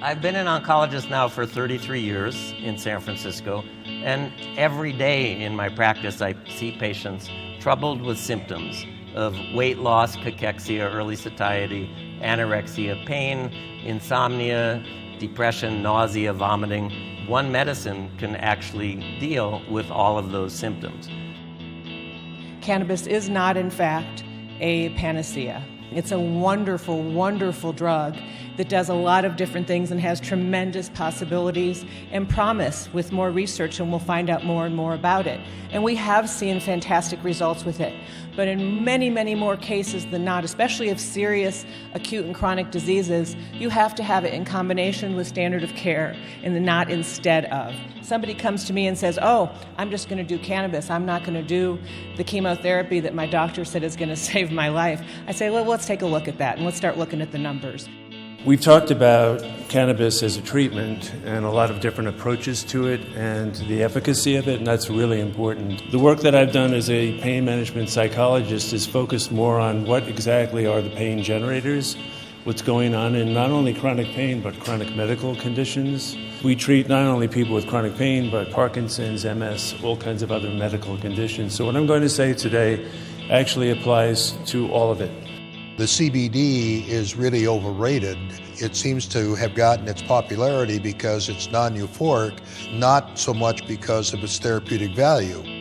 I've been an oncologist now for 33 years in San Francisco, and every day in my practice I see patients troubled with symptoms of weight loss, cachexia, early satiety, anorexia, pain, insomnia, depression, nausea, vomiting. One medicine can actually deal with all of those symptoms. Cannabis is not, in fact, a panacea. It's a wonderful, wonderful drug that does a lot of different things and has tremendous possibilities and promise with more research, and we'll find out more and more about it. And we have seen fantastic results with it. But in many, many more cases than not, especially of serious acute and chronic diseases, you have to have it in combination with standard of care and not instead of. Somebody comes to me and says, Oh, I'm just going to do cannabis. I'm not going to do the chemotherapy that my doctor said is going to save my life. I say, Well, let's take a look at that and let's start looking at the numbers. We've talked about cannabis as a treatment and a lot of different approaches to it and the efficacy of it, and that's really important. The work that I've done as a pain management psychologist is focused more on what exactly are the pain generators, what's going on in not only chronic pain but chronic medical conditions. We treat not only people with chronic pain but Parkinson's, MS, all kinds of other medical conditions. So, what I'm going to say today actually applies to all of it. The CBD is really overrated. It seems to have gotten its popularity because it's non euphoric, not so much because of its therapeutic value.